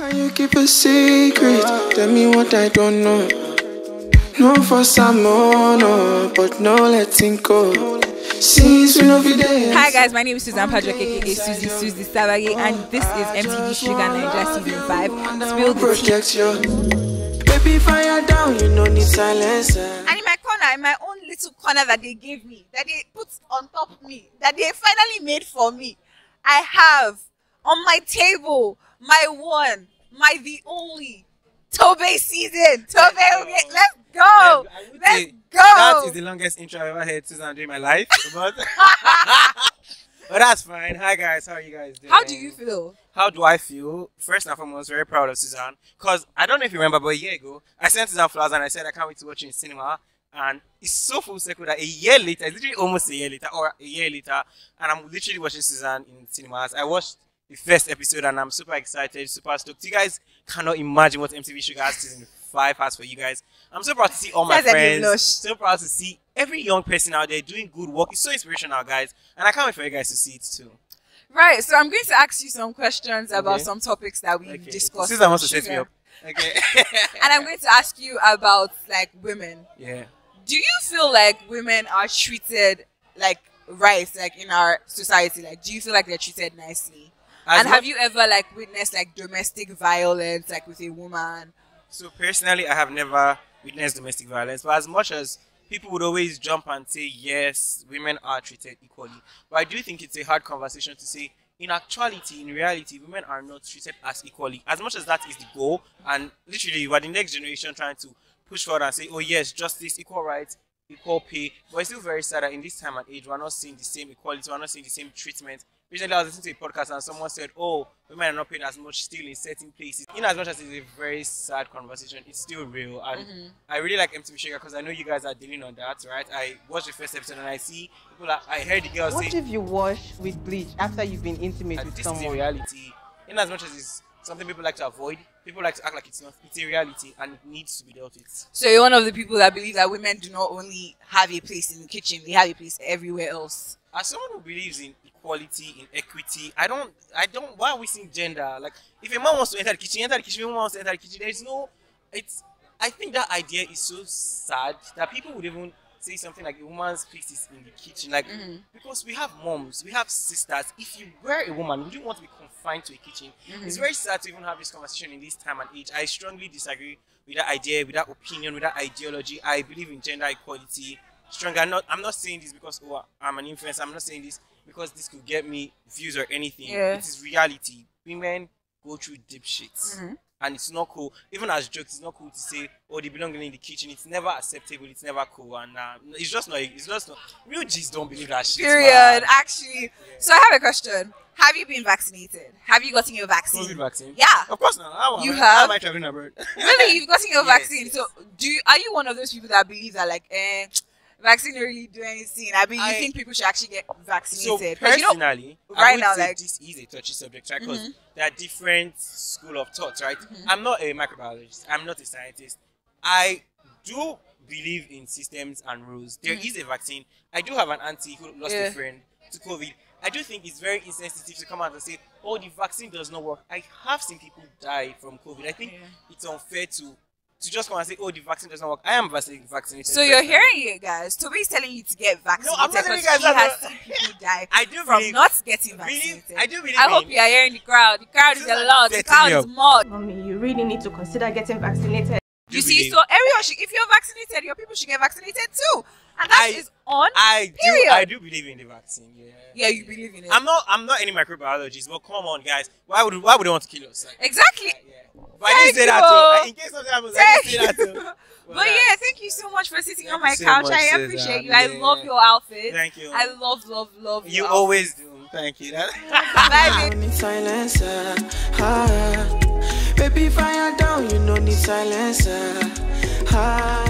Can you keep a secret? Tell me what I don't know. No for some but no letting go. Since we know there. Hi guys, my name is Susan Patrick, aka Susie Susie Savage, and this is MTV Shuga Naija Season 5. Spill the tea. Baby fire down, you no need silencer. Eh. And in my corner, in my own little corner that they gave me, that they put on top of me, that they finally made for me, I have on my table my one, my the only Tobe SZN. Tobe, okay, let's go. Let's go. That is the longest intro I've ever heard Susan during my life. But, but that's fine. Hi guys, how are you guys doing? How do you feel? How do I feel? First and foremost, very proud of Suzanne. Because I don't know if you remember, but a year ago, I sent Suzanne flowers and I said I can't wait to watch it in cinema. And it's so full circle that a year later, it's literally almost a year later, or a year later, and I'm literally watching Suzanne in cinemas. I watched the first episode and I'm super excited, super stoked. You guys cannot imagine what MTV Shuga season five has for you guys. I'm so proud to see all my Says that you friends. So proud to see every young person out there doing good work. It's so inspirational, guys. And I can't wait for you guys to see it too. Right, so I'm going to ask you some questions about some topics that we Okay. discussed. Susan wants to set me up. Okay. and I'm going to ask you about like women. yeah. Do you feel like women are treated like right, like in our society? Like, do you feel like they're treated nicely? As and have you ever like witnessed like domestic violence, like with a woman? So personally, I have never witnessed domestic violence, but as much as people would always jump and say yes, women are treated equally, but I do think it's a hard conversation to say. In actuality, in reality, women are not treated as equally. As much as that is the goal, and literally, we're the next generation trying to push forward and say, "Oh yes, justice, equal rights, equal pay." But it's still very sad that in this time and age, we're not seeing the same equality. We're not seeing the same treatment. Recently, I was listening to a podcast and someone said, "Oh, women are not paid as much still in certain places." In as much as it's a very sad conversation, it's still real, and mm-hmm. I really like MTV Shuga because I know you guys are dealing on that, right? I watched the first episode and I see people. I heard the girl What say, if you wash with bleach after you've been intimate with this is a someone? reality. In as much as it's something people like to avoid, people like to act like it's not. It's a reality and it needs to be dealt with. So you're one of the people that believe that women do not only have a place in the kitchen; they have a place everywhere else. As someone who believes in equality, in equity, I don't, I don't. Why are we seeing gender? Like, if a man wants to enter the kitchen, enter the kitchen. If a woman wants to enter the kitchen, there is no. It's. I think that idea is so sad that people would even say something like a woman's place is in the kitchen, like mm-hmm. because we have moms, we have sisters. If you were a woman, would you want to be confined to a kitchen? Mm-hmm. It's very sad to even have this conversation in this time and age. I strongly disagree with that idea, with that opinion, with that ideology. I believe in gender equality stronger. I'm not, I'm not saying this because oh, I'm an influencer. I'm not saying this because this could get me views or anything. Yeah. It is reality. Women go through deep shits. And it's not cool. Even as jokes, it's not cool to say, "Oh, they belong in the kitchen." It's never acceptable. It's never cool, and uh, it's just not. It's just not. Real G's don't believe that shit. Period. man. Actually, so I have a question. Have you been vaccinated? Have you gotten your vaccine? COVID vaccine. Yeah. Of course not. How You I- have? How am I traveling abroad? really, you've gotten your Yes, vaccine. yes. So, do you, are you one of those people that believe that like, eh, vaccine don't really do anything? I mean, you I- think people should actually get So vaccinated? 'Cause you know, personally, right now, like- this is a touchy subject, right? Because Mhm. there are different school of thoughts, right? Mm-hmm. I'm not a microbiologist. I'm not a scientist. I do believe in systems and rules. There is a vaccine. I do have an auntie who lost Mm-hmm. Yeah. a friend to COVID. I do think it's very insensitive to come out and say, "Oh, the vaccine does not work." I have seen people die from COVID. I think Yeah. it's unfair to to just come and say, "Oh, the vaccine does not work." I am vaccinated. vaccinated so you're personally. hearing it, guys. Tobe's telling you to get vaccinated No, I'm not telling you guys he has that, seen people die I do from believe- not getting believe- vaccinated. I do believe I hope you are hearing the crowd. The crowd is a lot. The crowd is up. more. Mommy, you really need to consider getting vaccinated. Do You see, so everyone should, if you're vaccinated, your people should get vaccinated too. And that I- is on. I do. Period. I do believe in the vaccine. Yeah. yeah, you believe in it. I'm not. I'm not any microbiologist, but come on, guys. Why would Why would they want to kill us? Like, exactly. yeah. But I didn't say Thank that you. too. In case something happens, I didn't say that you. too. But yeah, thank you so much for sitting on my so couch. I Susan. appreciate you. I Yeah. love your outfit. Thank you. I love, love, love You your always do. Thank you. Bye, You no need silencer. Ah, baby, need silencer.